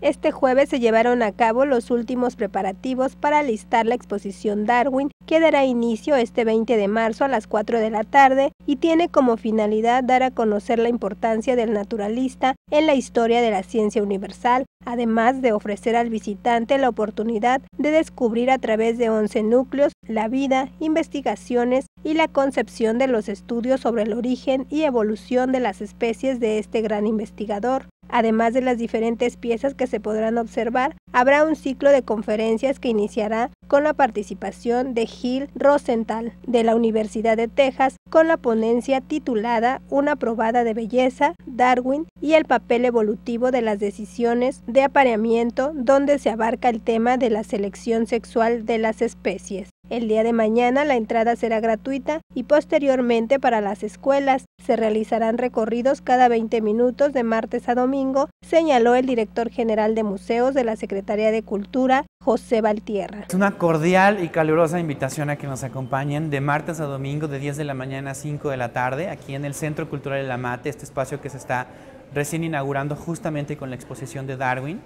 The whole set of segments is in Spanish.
Este jueves se llevaron a cabo los últimos preparativos para listar la exposición Darwin, que dará inicio este 20 de marzo a las 4 de la tarde y tiene como finalidad dar a conocer la importancia del naturalista en la historia de la ciencia universal, además de ofrecer al visitante la oportunidad de descubrir a través de 11 núcleos la vida, investigaciones y la concepción de los estudios sobre el origen y evolución de las especies de este gran investigador. Además de las diferentes piezas que se podrán observar, habrá un ciclo de conferencias que iniciará con la participación de Gil Rosenthal de la Universidad de Texas con la ponencia titulada Una probada de belleza, Darwin y el papel evolutivo de las decisiones de apareamiento, donde se abarca el tema de la selección sexual de las especies. El día de mañana la entrada será gratuita y posteriormente para las escuelas se realizarán recorridos cada 20 minutos de martes a domingo, señaló el director general de museos de la Secretaría de Cultura, José Valtierra. Es una cordial y calurosa invitación a que nos acompañen de martes a domingo de 10 de la mañana a 5 de la tarde aquí en el Centro Cultural de la Mate, este espacio que se está recién inaugurando justamente con la exposición de Darwin.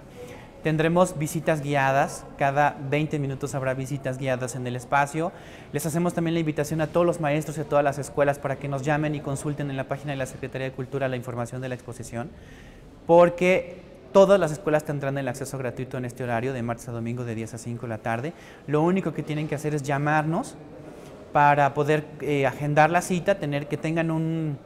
Tendremos visitas guiadas, cada 20 minutos habrá visitas guiadas en el espacio. Les hacemos también la invitación a todos los maestros y a todas las escuelas para que nos llamen y consulten en la página de la Secretaría de Cultura la información de la exposición, porque todas las escuelas tendrán el acceso gratuito en este horario de martes a domingo de 10 a 5 de la tarde. Lo único que tienen que hacer es llamarnos para poder eh, agendar la cita, tener que tengan un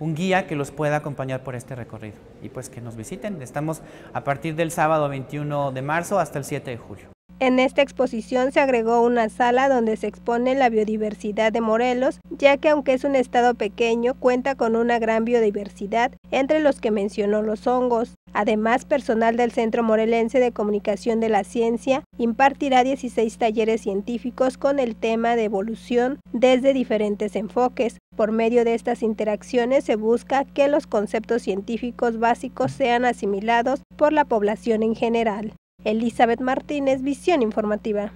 un guía que los pueda acompañar por este recorrido y pues que nos visiten. Estamos a partir del sábado 21 de marzo hasta el 7 de julio. En esta exposición se agregó una sala donde se expone la biodiversidad de Morelos, ya que aunque es un estado pequeño, cuenta con una gran biodiversidad, entre los que mencionó los hongos. Además, personal del Centro Morelense de Comunicación de la Ciencia impartirá 16 talleres científicos con el tema de evolución desde diferentes enfoques. Por medio de estas interacciones se busca que los conceptos científicos básicos sean asimilados por la población en general. Elizabeth Martínez, Visión Informativa.